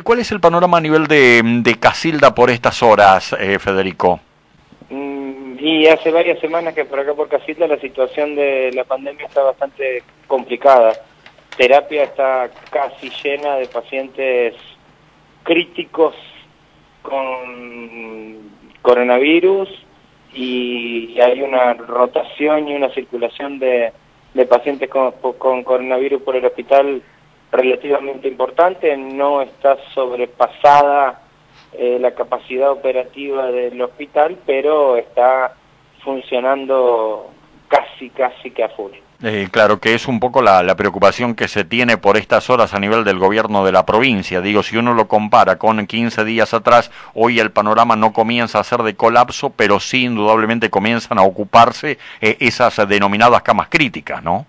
¿Cuál es el panorama a nivel de, Casilda por estas horas, eh, Federico? Mm, y hace varias semanas que por acá por Casilda la situación de la pandemia está bastante complicada. Terapia está casi llena de pacientes críticos con coronavirus y hay una rotación y una circulación de, pacientes con, coronavirus por el hospital relativamente importante, no está sobrepasada eh, la capacidad operativa del hospital, pero está funcionando casi, casi que a full. Eh, claro que es un poco la, preocupación que se tiene por estas horas a nivel del gobierno de la provincia. Digo, si uno lo compara con 15 días atrás, hoy el panorama no comienza a ser de colapso, pero sí indudablemente comienzan a ocuparse eh, esas denominadas camas críticas, ¿no?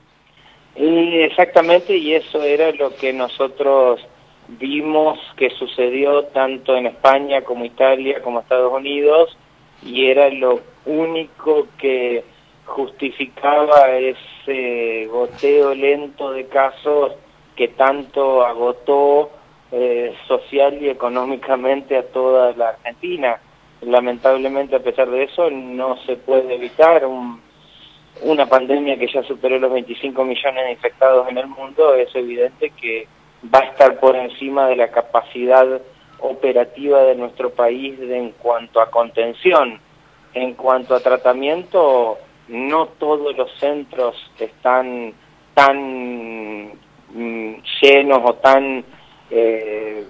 Exactamente, y eso era lo que nosotros vimos que sucedió tanto en España como Italia como Estados Unidos, y era lo único que justificaba ese goteo lento de casos que tanto agotó eh, social y económicamente a toda la Argentina. Lamentablemente, a pesar de eso, no se puede evitar una pandemia que ya superó los 25 millones de infectados en el mundo. Es evidente que va a estar por encima de la capacidad operativa de nuestro país en cuanto a contención. En cuanto a tratamiento, no todos los centros están tan mm, llenos o tan eh,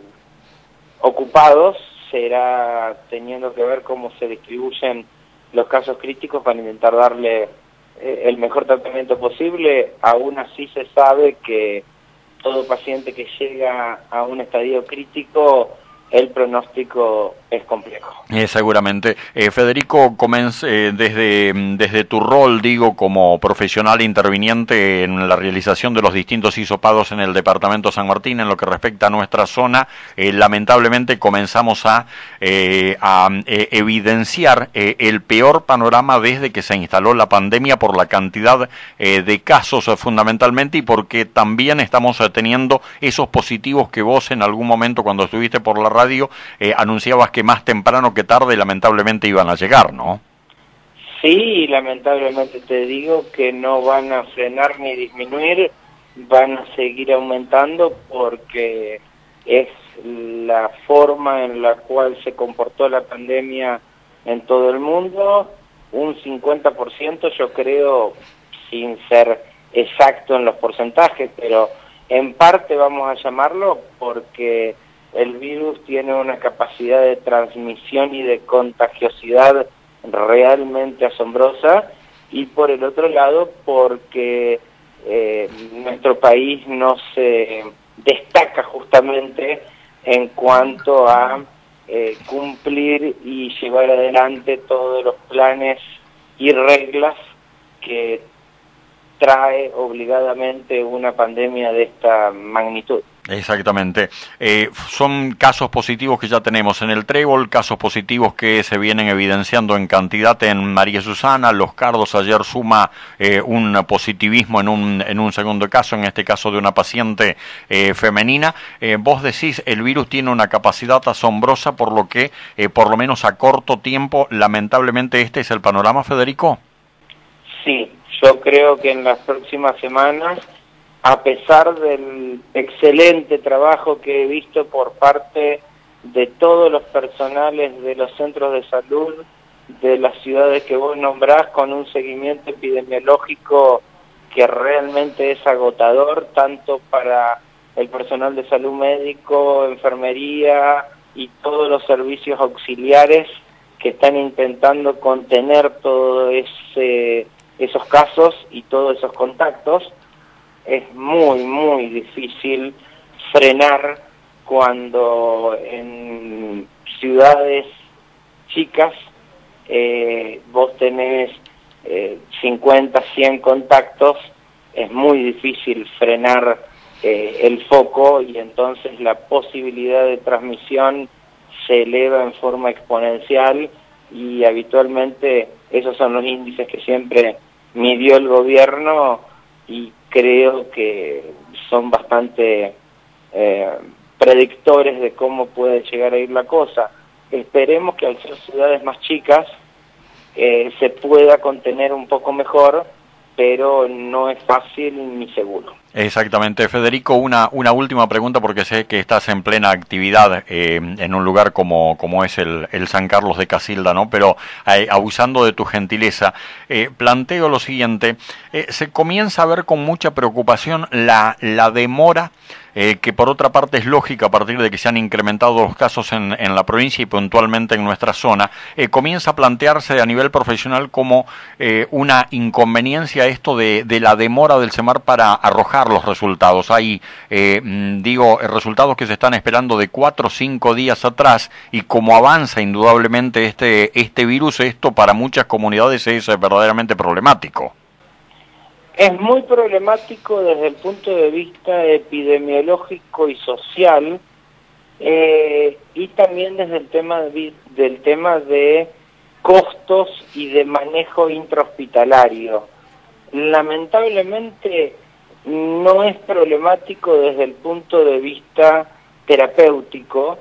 ocupados, será teniendo que ver cómo se distribuyen los casos críticos para intentar darle el mejor tratamiento posible. Aún así se sabe que todo paciente que llega a un estadio crítico el pronóstico es complejo. Eh, seguramente. Eh, Federico, eh, desde, desde tu rol, digo, como profesional interviniente en la realización de los distintos hisopados en el Departamento San Martín, en lo que respecta a nuestra zona, lamentablemente comenzamos a, a evidenciar el peor panorama desde que se instaló la pandemia por la cantidad de casos fundamentalmente y porque también estamos teniendo esos positivos que vos en algún momento cuando estuviste por la radio eh, anunciabas que más temprano que tarde lamentablemente iban a llegar, ¿no? Sí, lamentablemente te digo que no van a frenar ni disminuir, van a seguir aumentando porque es la forma en la cual se comportó la pandemia en todo el mundo, un 50% yo creo, sin ser exacto en los porcentajes, pero en parte vamos a llamarlo porque el virus tiene una capacidad de transmisión y de contagiosidad realmente asombrosa y por el otro lado porque eh, nuestro país no se destaca justamente en cuanto a eh, cumplir y llevar adelante todos los planes y reglas que trae obligadamente una pandemia de esta magnitud. Exactamente. Eh, son casos positivos que ya tenemos en el Trébol, casos positivos que se vienen evidenciando en cantidad en María Susana. Los Cardos ayer suma eh, un positivismo en un, en un segundo caso, en este caso de una paciente eh, femenina. vos decís, el virus tiene una capacidad asombrosa, por lo que, por lo menos a corto tiempo, lamentablemente este es el panorama, Federico. Sí, yo creo que en las próximas semanas a pesar del excelente trabajo que he visto por parte de todos los personales de los centros de salud de las ciudades que vos nombrás con un seguimiento epidemiológico que realmente es agotador tanto para el personal de salud médico, enfermería y todos los servicios auxiliares que están intentando contener todos esos casos y todos esos contactos es muy, muy difícil frenar cuando en ciudades chicas eh, vos tenés 50, eh, 100 contactos, es muy difícil frenar eh, el foco y entonces la posibilidad de transmisión se eleva en forma exponencial y habitualmente esos son los índices que siempre midió el gobierno y creo que son bastante eh, predictores de cómo puede llegar a ir la cosa. Esperemos que al ser ciudades más chicas eh, se pueda contener un poco mejor, pero no es fácil ni seguro. Exactamente, Federico, una, una última pregunta porque sé que estás en plena actividad eh, en un lugar como, como es el, el, San Carlos de Casilda, ¿no? Pero eh, abusando de tu gentileza, eh, planteo lo siguiente, eh, se comienza a ver con mucha preocupación la, la demora eh, que por otra parte es lógica a partir de que se han incrementado los casos en, en la provincia y puntualmente en nuestra zona, eh, comienza a plantearse a nivel profesional como eh, una inconveniencia esto de, de, la demora del CEMAR para arrojar los resultados. Hay, eh, mm, digo, resultados que se están esperando de cuatro o cinco días atrás y como avanza indudablemente este, este virus, esto para muchas comunidades es verdaderamente problemático. Es muy problemático desde el punto de vista epidemiológico y social eh, y también desde el tema de, del tema de costos y de manejo intrahospitalario. Lamentablemente no es problemático desde el punto de vista terapéutico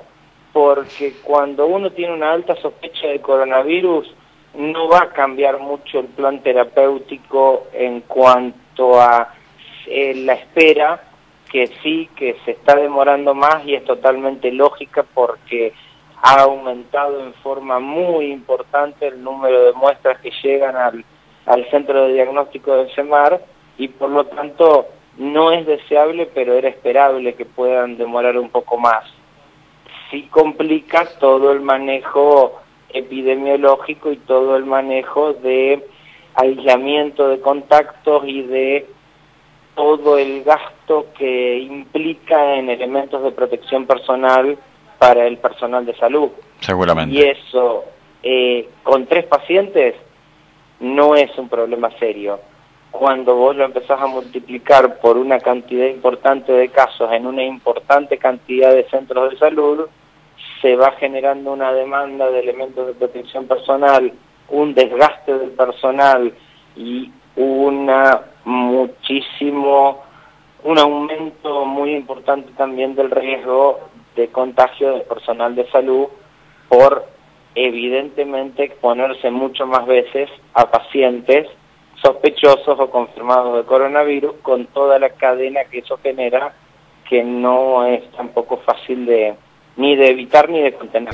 porque cuando uno tiene una alta sospecha de coronavirus no va a cambiar mucho el plan terapéutico en cuanto a eh, la espera, que sí, que se está demorando más y es totalmente lógica porque ha aumentado en forma muy importante el número de muestras que llegan al, al centro de diagnóstico del CEMAR y por lo tanto no es deseable, pero era esperable que puedan demorar un poco más. Sí complica todo el manejo epidemiológico y todo el manejo de aislamiento de contactos y de todo el gasto que implica en elementos de protección personal para el personal de salud. Seguramente. Y eso, eh, con tres pacientes, no es un problema serio. Cuando vos lo empezás a multiplicar por una cantidad importante de casos en una importante cantidad de centros de salud, se va generando una demanda de elementos de protección personal, un desgaste del personal y una muchísimo, un aumento muy importante también del riesgo de contagio del personal de salud por evidentemente exponerse mucho más veces a pacientes sospechosos o confirmados de coronavirus con toda la cadena que eso genera que no es tampoco fácil de, ni de evitar ni de contener.